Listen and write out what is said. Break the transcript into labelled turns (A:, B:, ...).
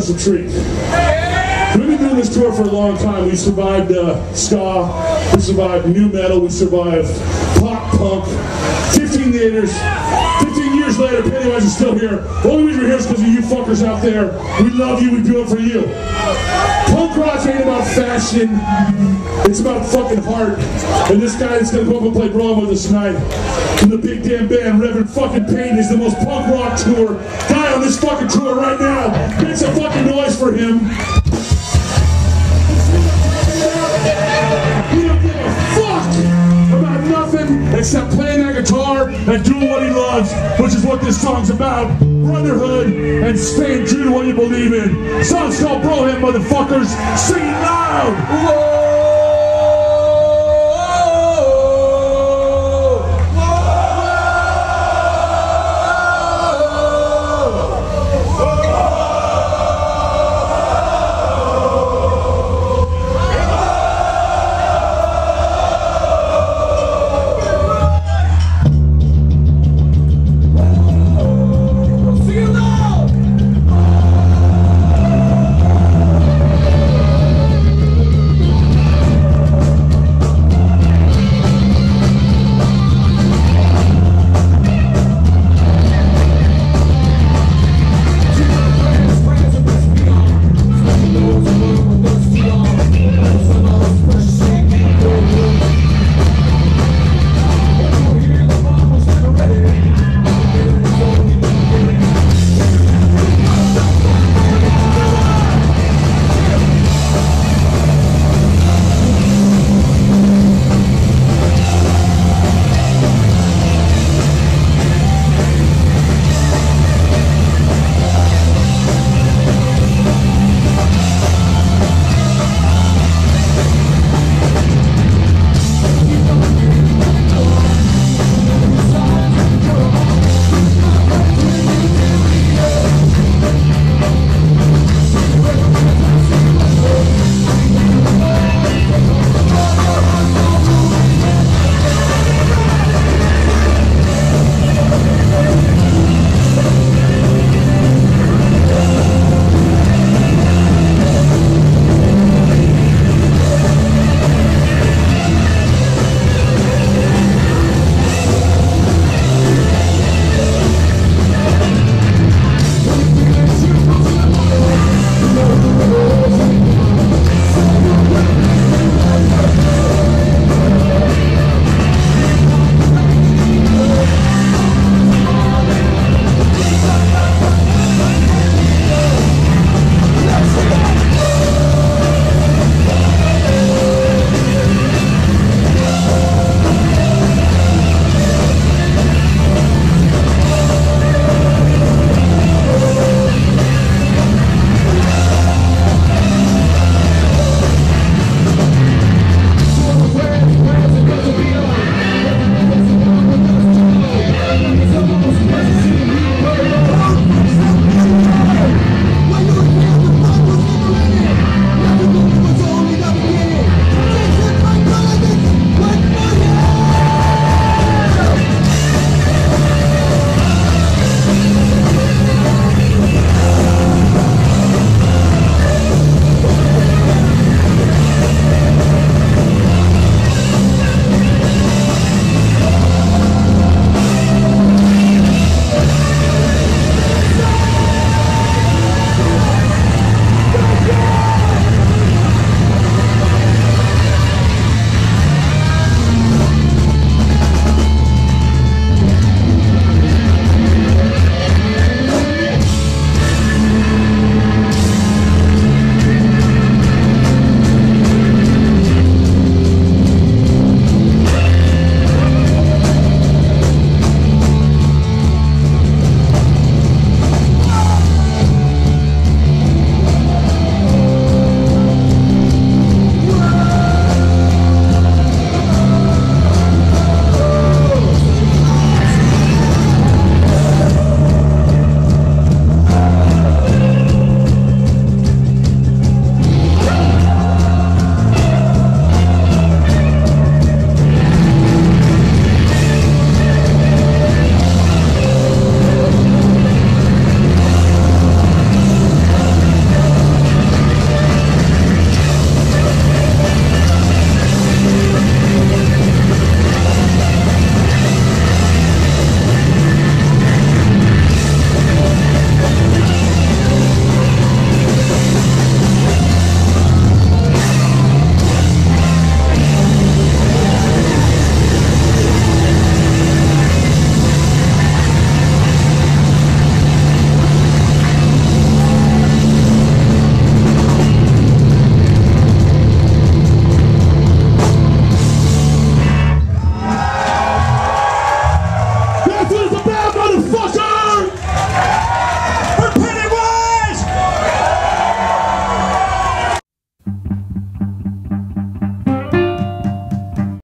A: special treat. We've been doing this tour for a long time. We survived uh, ska, we survived nu metal, we survived pop punk. 15 years, 15 years later, Pennywise is still here. The only reason we're here is because of you fuckers out there. We love you, we do it for you. Punk rock ain't about fashion, it's about fucking heart. And this guy that's gonna come up and play Brawl with us tonight, from the big damn band, Reverend fucking Peyton, is the most punk rock tour guy on this fucking tour right now. Make some fucking noise for him. Except playing that guitar and doing what he loves, which is what this song's about. Brotherhood and staying true to what you believe in. Song's called Bro Hymn, motherfuckers. Sing it loud. Whoa!